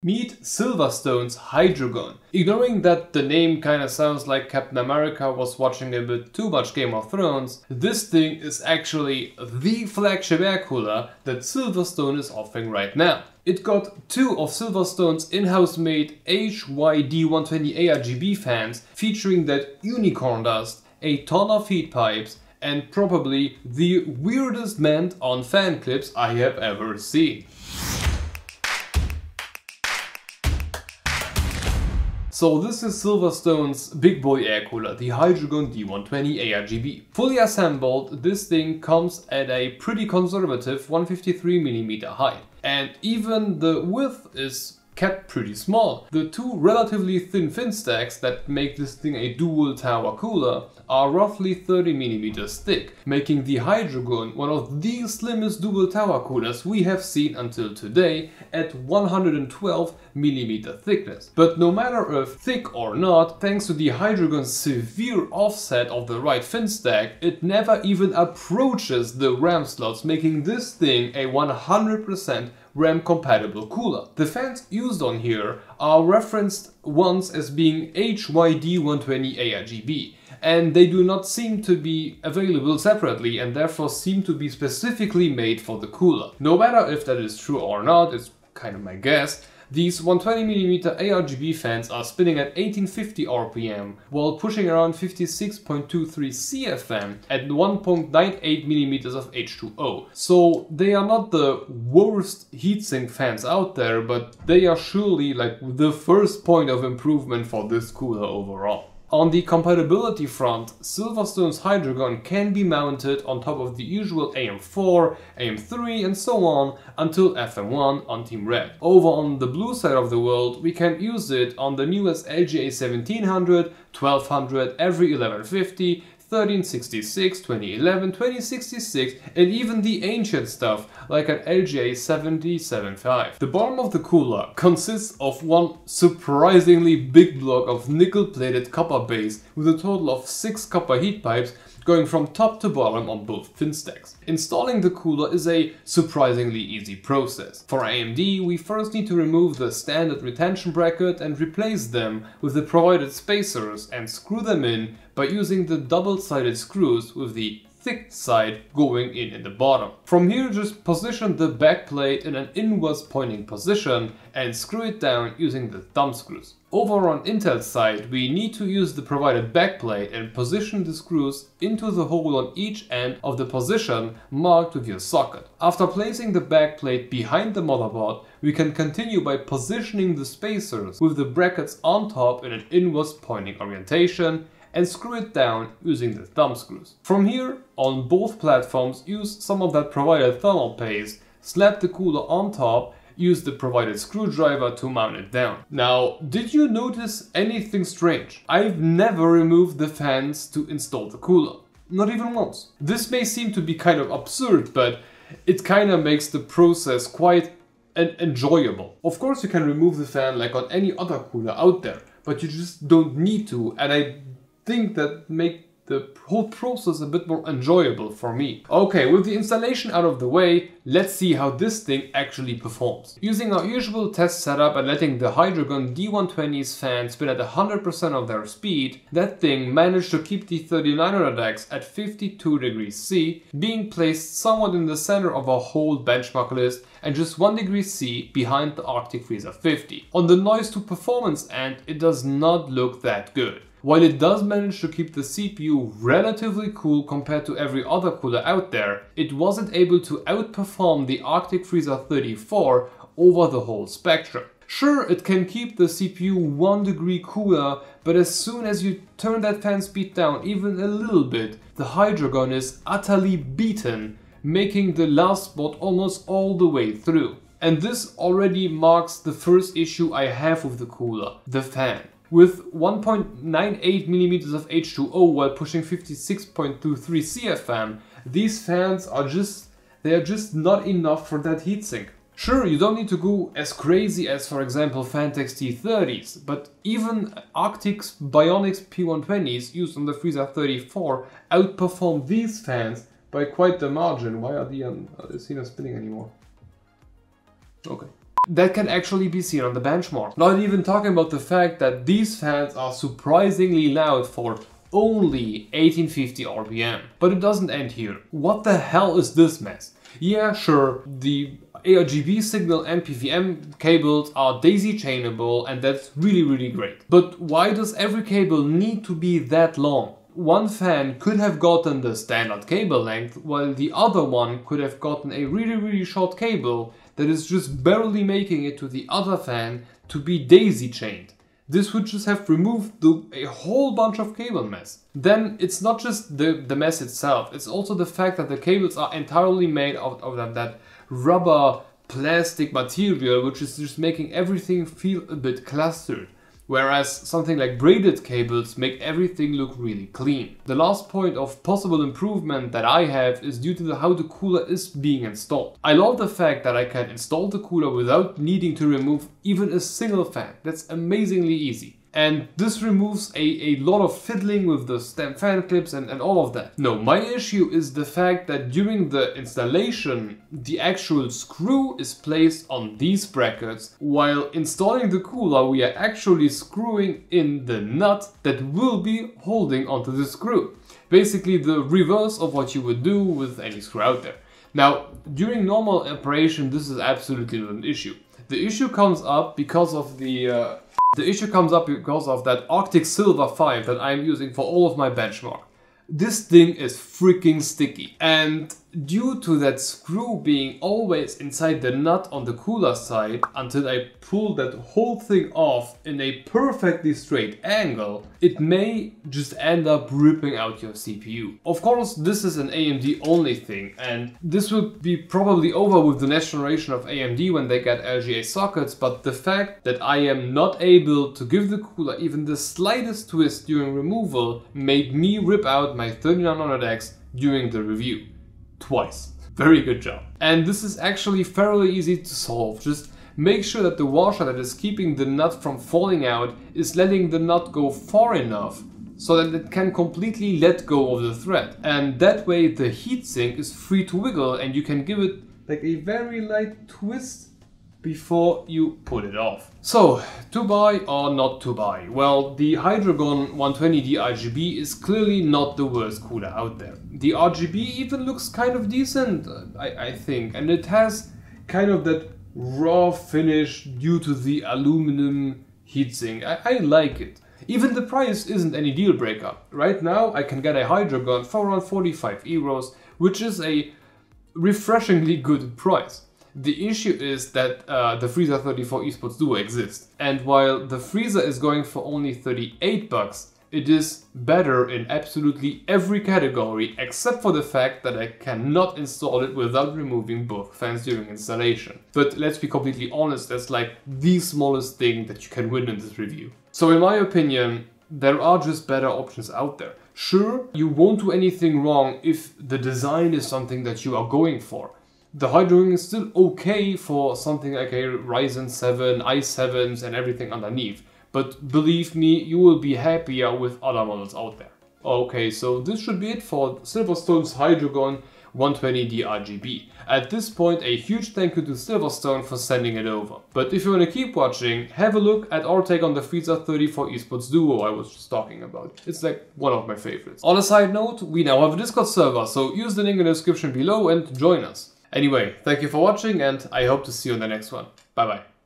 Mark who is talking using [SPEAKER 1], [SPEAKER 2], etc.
[SPEAKER 1] Meet Silverstone's Hydrogon. Ignoring that the name kinda sounds like Captain America was watching a bit too much Game of Thrones, this thing is actually the flagship air cooler that Silverstone is offering right now. It got two of Silverstone's in-house made HYD120 ARGB fans featuring that unicorn dust, a ton of heat pipes, and probably the weirdest mend on fan clips I have ever seen. So this is Silverstone's big boy air cooler, the Hydrogon D120 ARGB. Fully assembled, this thing comes at a pretty conservative 153mm height. And even the width is kept pretty small. The two relatively thin fin stacks that make this thing a dual tower cooler are roughly 30mm thick, making the Hydrogon one of the slimmest dual tower coolers we have seen until today at 112mm thickness. But no matter if thick or not, thanks to the Hydrogon's severe offset of the right fin stack, it never even approaches the RAM slots, making this thing a 100% RAM compatible cooler. The fans used on here are referenced once as being HYD120 ARGB and they do not seem to be available separately and therefore seem to be specifically made for the cooler. No matter if that is true or not, it's kind of my guess, these 120mm ARGB fans are spinning at 1850 RPM while pushing around 56.23 CFM at 1.98mm of H2O. So they are not the worst heatsink fans out there, but they are surely like the first point of improvement for this cooler overall. On the compatibility front, Silverstone's Hydrogon can be mounted on top of the usual AM4, AM3 and so on until FM1 on Team Red. Over on the blue side of the world, we can use it on the newest LGA 1700, 1200, every 1150, 1366, 2011, 2066 and even the ancient stuff like an LGA 775. The bottom of the cooler consists of one surprisingly big block of nickel plated copper base with a total of 6 copper heat pipes going from top to bottom on both fin stacks. Installing the cooler is a surprisingly easy process. For AMD, we first need to remove the standard retention bracket and replace them with the provided spacers and screw them in by using the double-sided screws with the thick side going in in the bottom. From here just position the back plate in an inwards pointing position and screw it down using the thumb screws. Over on Intel's side we need to use the provided back plate and position the screws into the hole on each end of the position marked with your socket. After placing the back plate behind the motherboard we can continue by positioning the spacers with the brackets on top in an inwards pointing orientation and screw it down using the thumb screws. From here, on both platforms, use some of that provided thermal paste, slap the cooler on top, use the provided screwdriver to mount it down. Now, did you notice anything strange? I've never removed the fans to install the cooler. Not even once. This may seem to be kind of absurd, but it kind of makes the process quite enjoyable. Of course you can remove the fan like on any other cooler out there, but you just don't need to and I think that make the whole process a bit more enjoyable for me. Okay, with the installation out of the way, let's see how this thing actually performs. Using our usual test setup and letting the Hydrogon D120's fan spin at 100% of their speed, that thing managed to keep the 3900X at 52 degrees C, being placed somewhat in the center of our whole benchmark list and just 1 degree C behind the Arctic Freezer 50. On the noise to performance end, it does not look that good. While it does manage to keep the CPU relatively cool compared to every other cooler out there, it wasn't able to outperform the Arctic Freezer 34 over the whole spectrum. Sure, it can keep the CPU 1 degree cooler, but as soon as you turn that fan speed down even a little bit, the Hydrogon is utterly beaten, making the last spot almost all the way through. And this already marks the first issue I have with the cooler, the fan. With 1.98mm of H2O while pushing 56.23 CFM, these fans are just, they are just not enough for that heatsink. Sure, you don't need to go as crazy as for example Phanteks T30s, but even Arctic's BioniX P120s used on the Freezer 34 outperform these fans by quite the margin. Why are the um, they seen as spinning anymore? Okay. That can actually be seen on the benchmark. Not even talking about the fact that these fans are surprisingly loud for only 1850 RPM. But it doesn't end here. What the hell is this mess? Yeah, sure, the ARGB signal and PWM cables are daisy chainable and that's really really great. But why does every cable need to be that long? One fan could have gotten the standard cable length while the other one could have gotten a really really short cable that is just barely making it to the other fan to be daisy chained. This would just have removed the, a whole bunch of cable mess. Then it's not just the, the mess itself, it's also the fact that the cables are entirely made out of that, that rubber plastic material which is just making everything feel a bit clustered whereas something like braided cables make everything look really clean. The last point of possible improvement that I have is due to how the cooler is being installed. I love the fact that I can install the cooler without needing to remove even a single fan. That's amazingly easy. And this removes a, a lot of fiddling with the stem fan clips and, and all of that. No, my issue is the fact that during the installation, the actual screw is placed on these brackets, while installing the cooler we are actually screwing in the nut that will be holding onto the screw. Basically the reverse of what you would do with any screw out there. Now, during normal operation, this is absolutely not an issue. The issue comes up because of the uh, the issue comes up because of that Arctic Silver 5 that I'm using for all of my benchmark. This thing is freaking sticky and due to that screw being always inside the nut on the cooler side until I pull that whole thing off in a perfectly straight angle, it may just end up ripping out your CPU. Of course, this is an AMD only thing and this will be probably over with the next generation of AMD when they get LGA sockets, but the fact that I am not able to give the cooler even the slightest twist during removal made me rip out my 3900X during the review twice. Very good job. And this is actually fairly easy to solve. Just make sure that the washer that is keeping the nut from falling out is letting the nut go far enough so that it can completely let go of the thread. And that way the heatsink is free to wiggle and you can give it like a very light twist before you put it off. So, to buy or not to buy? Well, the Hydrogon 120D RGB is clearly not the worst cooler out there. The RGB even looks kind of decent, I, I think, and it has kind of that raw finish due to the aluminum heatsink. I, I like it. Even the price isn't any deal breaker. Right now I can get a Hydrogon for around 45 euros, which is a refreshingly good price. The issue is that uh, the Freezer 34 esports do exist. And while the Freezer is going for only 38 bucks, it is better in absolutely every category except for the fact that I cannot install it without removing both fans during installation. But let's be completely honest, that's like the smallest thing that you can win in this review. So in my opinion, there are just better options out there. Sure, you won't do anything wrong if the design is something that you are going for the Hydrogon is still okay for something like a Ryzen 7, i7s and everything underneath. But believe me, you will be happier with other models out there. Okay, so this should be it for Silverstone's Hydrogon 120D RGB. At this point, a huge thank you to Silverstone for sending it over. But if you want to keep watching, have a look at our take on the Freezer 34 Esports Duo I was just talking about. It's like one of my favorites. On a side note, we now have a Discord server, so use the link in the description below and join us. Anyway, thank you for watching and I hope to see you in the next one. Bye bye.